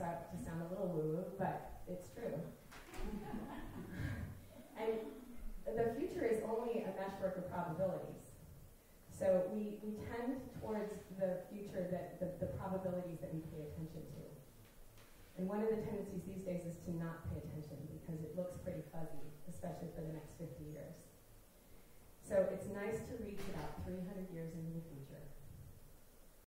up to sound a little woo-woo, but it's true. and the future is only a meshwork of probabilities. So we, we tend towards the future that the, the probabilities that we pay attention to. And one of the tendencies these days is to not pay attention because it looks pretty fuzzy, especially for the next 50 years. So it's nice to reach about 300 years into the future